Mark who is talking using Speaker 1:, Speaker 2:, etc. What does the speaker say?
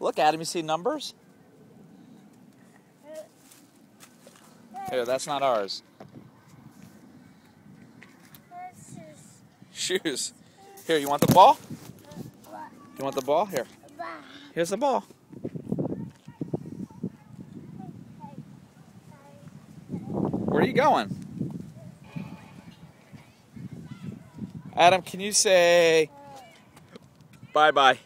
Speaker 1: Look, Adam, you see numbers? Here, that's not ours. Shoes. Here, you want the ball? You want the ball? Here. Here's the ball. Where are you going? Adam, can you say bye bye?